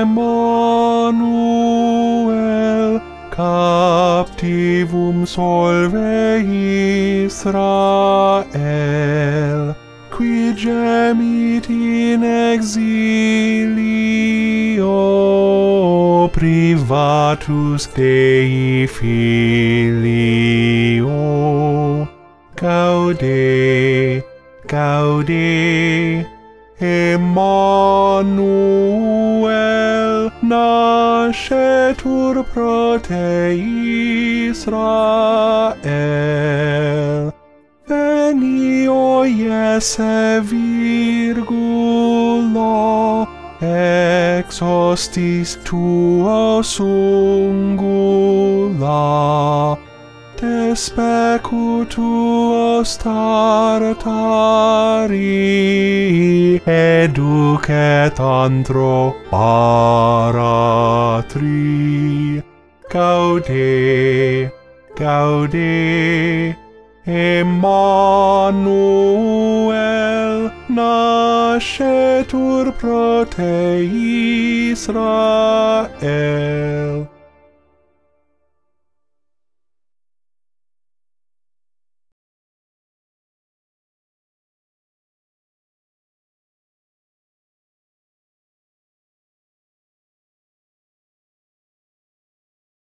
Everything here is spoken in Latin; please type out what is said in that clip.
Emanuel, captivum solve Israel, qui gemit in exilio privatus Dei Filio. Gaude, Gaude, Emmanuel nascetur pro te Israel. Veni o Iese virgulo ex hostis tuo sungum specu tuo startari educet antro paratri gaude gaude Emmanuel nascetur pro te Israel.